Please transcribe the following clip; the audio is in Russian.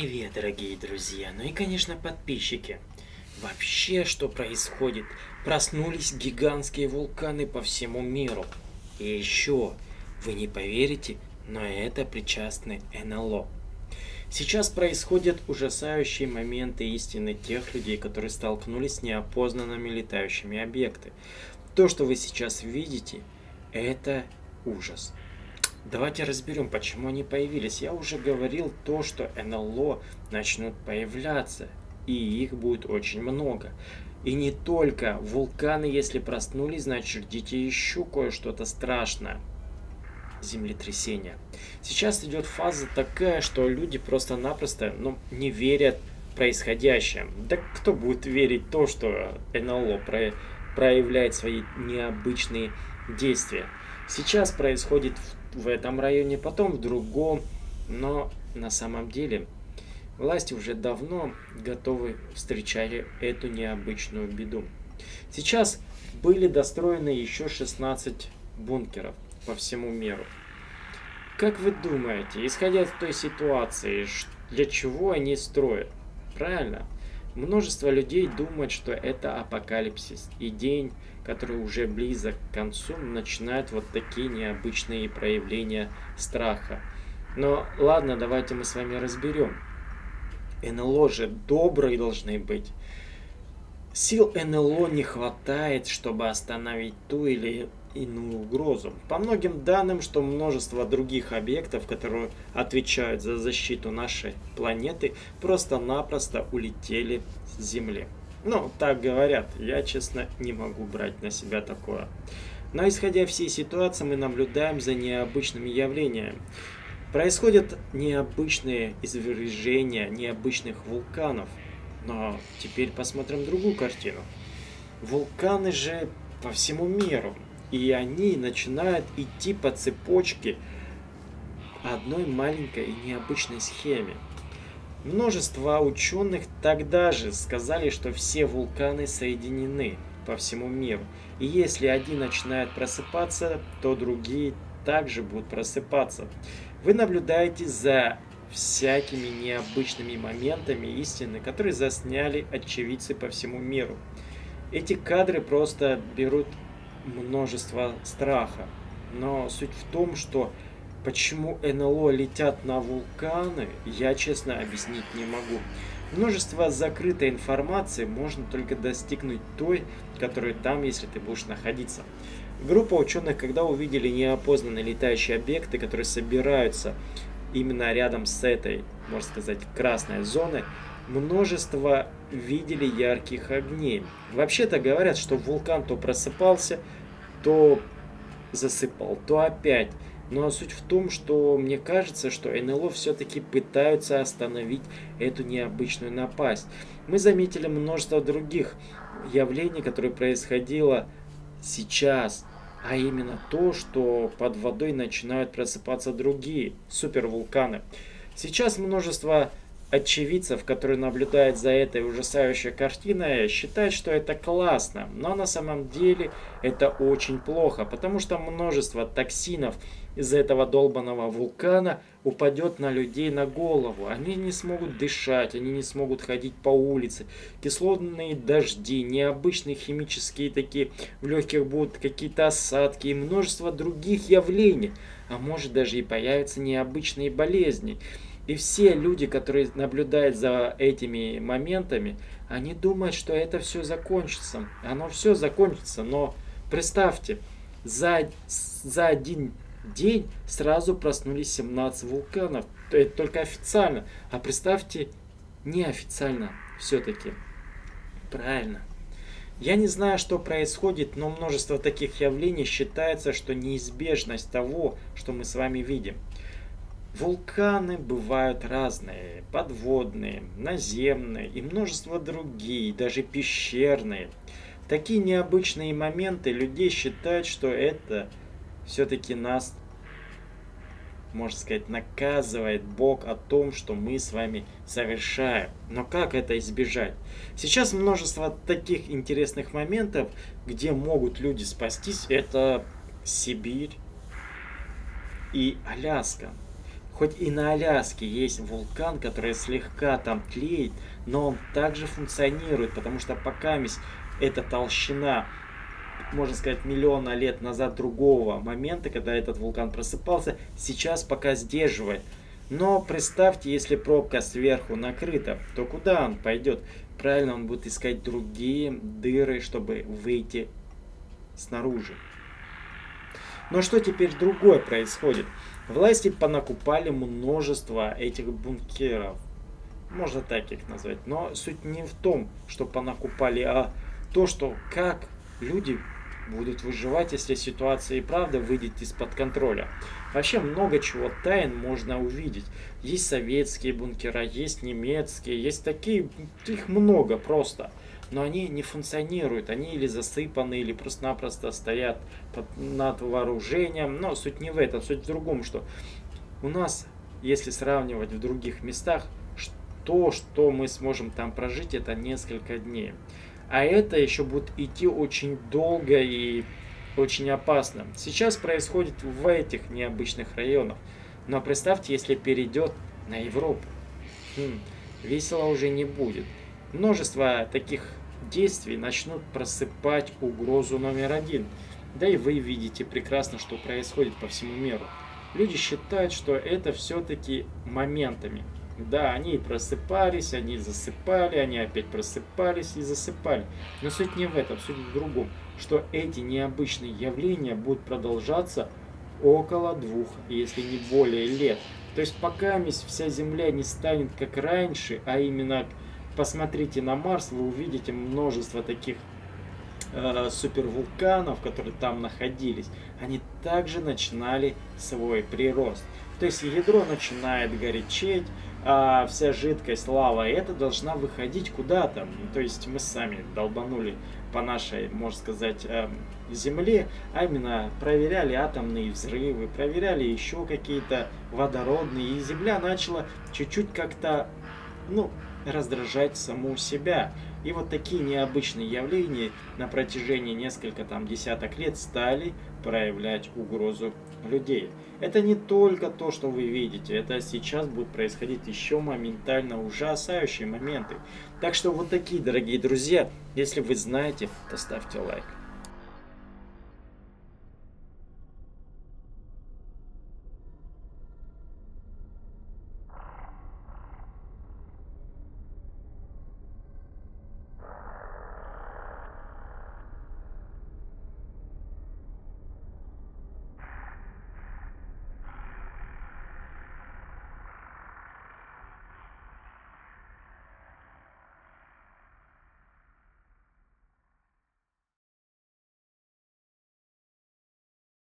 Привет, дорогие друзья, ну и, конечно, подписчики. Вообще, что происходит? Проснулись гигантские вулканы по всему миру. И еще, вы не поверите, но это причастны НЛО. Сейчас происходят ужасающие моменты истины тех людей, которые столкнулись с неопознанными летающими объектами. То, что вы сейчас видите, это ужас. Давайте разберем, почему они появились. Я уже говорил то, что НЛО начнут появляться, и их будет очень много. И не только вулканы, если проснулись, значит ждите еще кое-что-то страшное. Землетрясение. Сейчас идет фаза такая, что люди просто-напросто ну, не верят происходящее. Да кто будет верить то, что НЛО про проявляет свои необычные действия? Сейчас происходит в этом районе, потом в другом. Но на самом деле власти уже давно готовы встречать эту необычную беду. Сейчас были достроены еще 16 бункеров по всему миру. Как вы думаете, исходя из той ситуации, для чего они строят? Правильно, множество людей думает, что это апокалипсис и день который уже близок к концу, начинают вот такие необычные проявления страха. Но ладно, давайте мы с вами разберем. НЛО же добрые должны быть. Сил НЛО не хватает, чтобы остановить ту или иную угрозу. По многим данным, что множество других объектов, которые отвечают за защиту нашей планеты, просто-напросто улетели с Земли. Ну, так говорят. Я, честно, не могу брать на себя такое. Но исходя всей ситуации, мы наблюдаем за необычными явлениями. Происходят необычные извержения необычных вулканов. Но теперь посмотрим другую картину. Вулканы же по всему миру. И они начинают идти по цепочке одной маленькой и необычной схеме. Множество ученых тогда же сказали, что все вулканы соединены по всему миру. И если один начинает просыпаться, то другие также будут просыпаться. Вы наблюдаете за всякими необычными моментами истины, которые засняли очевидцы по всему миру. Эти кадры просто берут множество страха. Но суть в том, что Почему НЛО летят на вулканы, я честно объяснить не могу. Множество закрытой информации можно только достигнуть той, которая там, если ты будешь находиться. Группа ученых, когда увидели неопознанные летающие объекты, которые собираются именно рядом с этой, можно сказать, красной зоной, множество видели ярких огней. Вообще-то говорят, что вулкан то просыпался, то засыпал, то опять. Но суть в том, что мне кажется, что НЛО все-таки пытаются остановить эту необычную напасть. Мы заметили множество других явлений, которые происходило сейчас, а именно то, что под водой начинают просыпаться другие супервулканы. Сейчас множество очевидцев, которые наблюдают за этой ужасающей картиной, считают, что это классно. Но на самом деле это очень плохо, потому что множество токсинов из этого долбанного вулкана упадет на людей на голову. Они не смогут дышать, они не смогут ходить по улице. Кислотные дожди, необычные химические такие, в легких будут какие-то осадки и множество других явлений. А может даже и появятся необычные болезни. И все люди, которые наблюдают за этими моментами, они думают, что это все закончится. Оно все закончится, но представьте, за, за один день сразу проснулись 17 вулканов. Это только официально. А представьте, неофициально все-таки. Правильно. Я не знаю, что происходит, но множество таких явлений считается, что неизбежность того, что мы с вами видим – Вулканы бывают разные, подводные, наземные и множество другие, даже пещерные. Такие необычные моменты людей считают, что это все-таки нас, можно сказать, наказывает Бог о том, что мы с вами совершаем. Но как это избежать? Сейчас множество таких интересных моментов, где могут люди спастись, это Сибирь и Аляска. Хоть и на Аляске есть вулкан, который слегка там тлеет, но он также функционирует, потому что пока эта толщина можно сказать, миллиона лет назад другого момента, когда этот вулкан просыпался, сейчас пока сдерживает. Но представьте, если пробка сверху накрыта, то куда он пойдет? Правильно, он будет искать другие дыры, чтобы выйти снаружи. Но что теперь другое происходит? Власти понакупали множество этих бункеров. Можно так их назвать. Но суть не в том, что понакупали, а то, что как люди будут выживать, если ситуация и правда выйдет из-под контроля. Вообще много чего тайн можно увидеть. Есть советские бункера, есть немецкие, есть такие, их много просто. Но они не функционируют, они или засыпаны, или просто-напросто стоят под, над вооружением. Но суть не в этом, суть в другом, что у нас, если сравнивать в других местах, то, что мы сможем там прожить, это несколько дней. А это еще будет идти очень долго и очень опасно. Сейчас происходит в этих необычных районах. Но представьте, если перейдет на Европу. Хм, весело уже не будет. Множество таких действий начнут просыпать угрозу номер один. Да и вы видите прекрасно, что происходит по всему миру. Люди считают, что это все-таки моментами. Да, они просыпались, они засыпали, они опять просыпались и засыпали. Но суть не в этом, суть в другом, что эти необычные явления будут продолжаться около двух, если не более лет. То есть пока вся Земля не станет как раньше, а именно посмотрите на Марс, вы увидите множество таких э, супервулканов, которые там находились. Они также начинали свой прирост. То есть ядро начинает горячеть, а вся жидкость, лава, это должна выходить куда-то. То есть мы сами долбанули по нашей, можно сказать, эм, Земле, а именно проверяли атомные взрывы, проверяли еще какие-то водородные, и Земля начала чуть-чуть как-то, ну, раздражать саму себя. И вот такие необычные явления на протяжении несколько там десяток лет стали проявлять угрозу людей. Это не только то, что вы видите, это сейчас будут происходить еще моментально ужасающие моменты. Так что вот такие, дорогие друзья, если вы знаете, то ставьте лайк.